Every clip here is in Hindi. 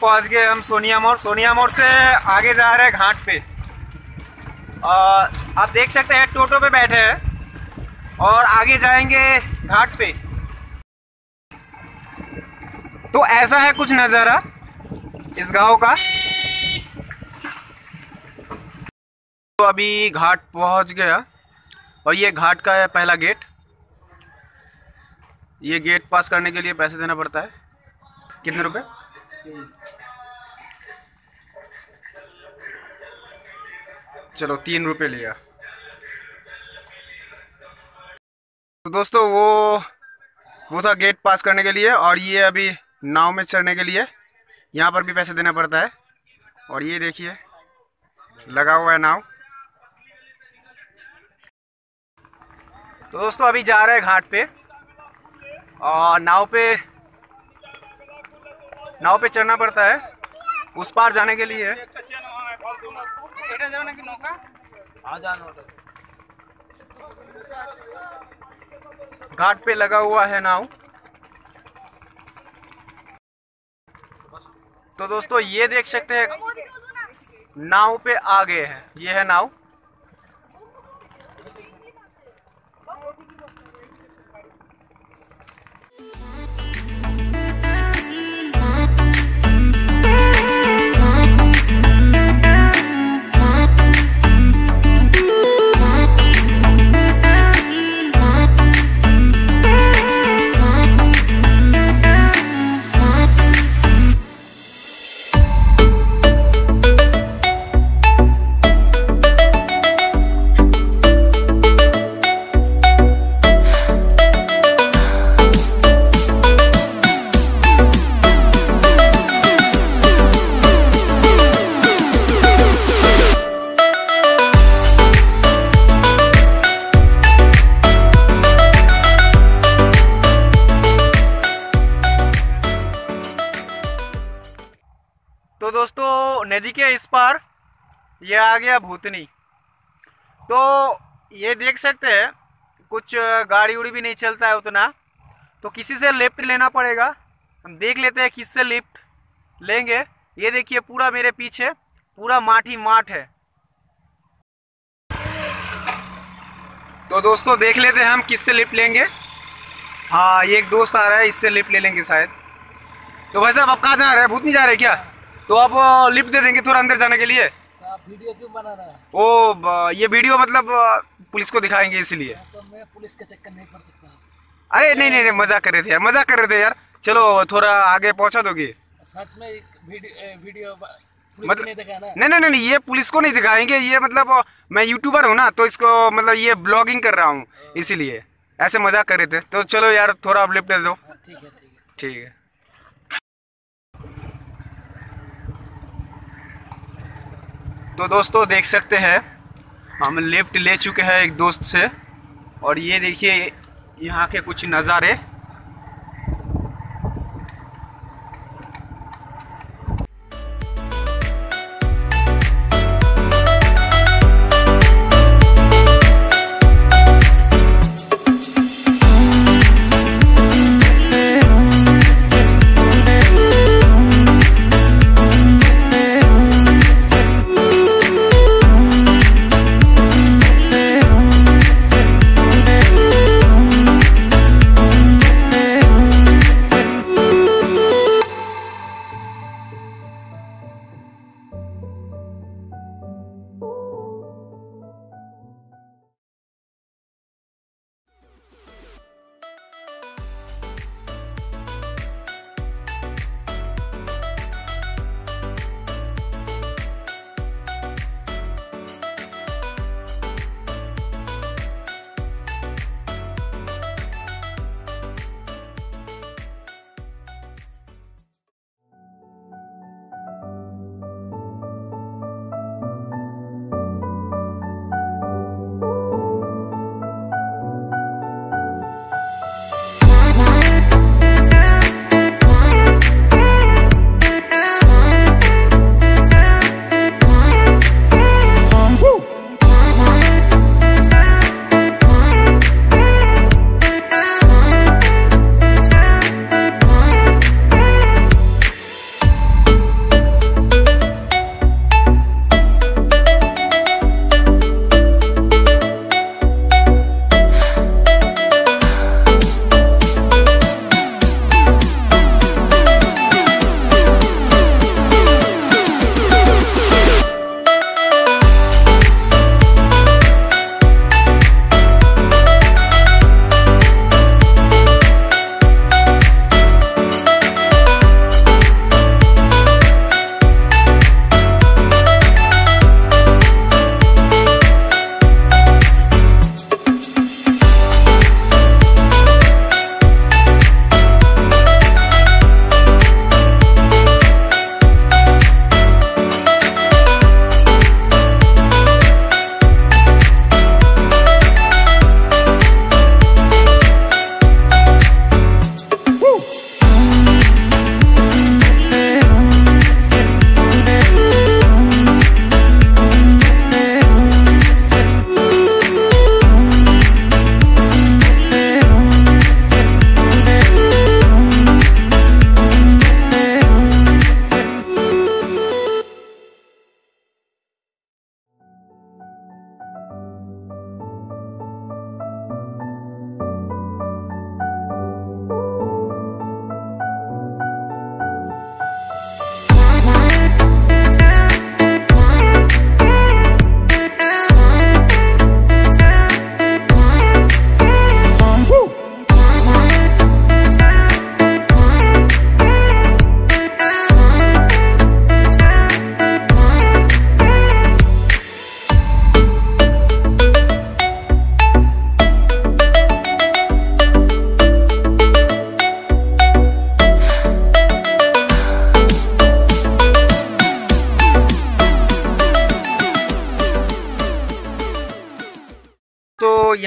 पहुँच गए हम सोनिया मोड़। सोनिया मोड़ से आगे जा रहे हैं घाट पे। आ, आप देख सकते हैं टोटो पे बैठे हैं और आगे जाएँगे घाट पे। तो ऐसा है कुछ नज़ारा इस गाँव का। तो अभी घाट पहुँच गया और ये घाट का है पहला गेट। ये गेट पास करने के लिए पैसे देना पड़ता है। कितने रुपए? चलो, तीन रुपए लिया। तो दोस्तों, वो वो था गेट पास करने के लिए और ये अभी नाव में चढ़ने के लिए। यहाँ पर भी पैसे देना पड़ता है। और ये देखिए, लगा हुआ है नाव। तो दोस्तों, अभी जा रहे हैं घाट पे। और नाव पे नाव पे चढ़ना पड़ता है। उस पार जाने के लिए। घाट पे लगा हुआ है नाव। तो दोस्तों, ये देख सकते हैं, नाव पे आ गए हैं। ये है नाव। नदी के इस पार ये आ गया भूतनी तो ये देख सकते हैं, कुछ गाड़ी उड़ी भी नहीं चलता है उतना तो किसी से लिफ्ट लेना पड़ेगा। हम देख लेते हैं किससे लिफ्ट लेंगे। ये देखिए, पूरा मेरे पीछे, पूरा माठ माठ है। तो दोस्तों, देख लेते हैं हम किससे लिफ्ट लेंगे। हाँ ये एक दोस्त आ रहा है, इससे लिफ्ट ले लेंगे शायद। तो भाई साहब, आप कहाँ जा रहे हैं? भूतनी जा रहे क्या? तो आप लिफ्ट दे देंगे थोड़ा अंदर जाने के लिए? वीडियो क्यों बना रहे हैं? ओ ये वीडियो मतलब पुलिस को दिखाएँगे इसलिए। तो मैं पुलिस के चक्कर नहीं पड़ सकता। अरे नहीं नहीं नहीं मज़ाक कर रहे थे यार मज़ाक कर रहे थे यार। चलो थोड़ा आगे पहुँचा दोगे। सच में एक वीडियो मतलब नहीं नहीं नहीं ये पुलिस को नहीं दिखाएँगे ये मतलब मैं यूट्यूबर हूँ ना तो इसको मतलब ये ब्लॉगिंग कर रहा हूँ इसीलिए। ऐसे मज़ाक कर रहे थे। तो चलो यार थोड़ा आप लिफ्ट दे दो। हाँ, ठीक है। ठीक है ठीक है तो दोस्तों देख सकते हैं, हम लिफ्ट ले चुके हैं एक दोस्त से। और ये देखिए, यहाँ के कुछ नज़ारे।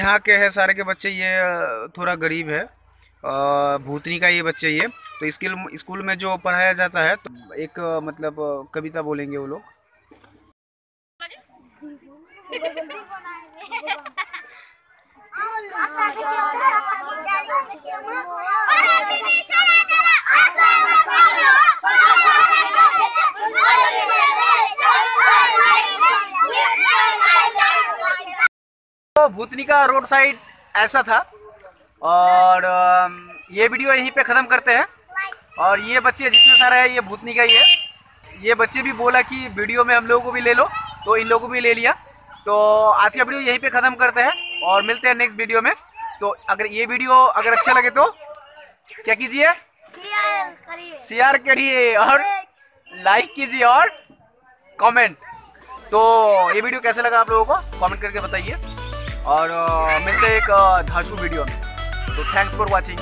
यहाँ के है सारे के बच्चे, ये थोड़ा गरीब है। भूतनी का ये बच्चे ये तो स्कूल स्कूल में जो पढ़ाया जाता है तो एक मतलब कविता बोलेंगे वो लोग। तो भूतनी का रोड साइड ऐसा था। और ये वीडियो यहीं पे ख़त्म करते हैं। और ये बच्चे जितने सारे हैं, ये भूतनी का ही है। ये बच्चे भी बोला कि वीडियो में हम लोगों को भी ले लो तो इन लोगों को भी ले लिया। तो आज का वीडियो यहीं पे ख़त्म करते हैं और मिलते हैं नेक्स्ट वीडियो में। तो अगर ये वीडियो अगर अच्छा लगे तो क्या कीजिए? शेयर करिए और लाइक कीजिए और कमेंट तो ये वीडियो कैसे लगा आप लोगों को? कमेंट करके बताइए। और मिलते एक धासु वीडियो में। तो थैंक्स फॉर वाचिंग